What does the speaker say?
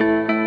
you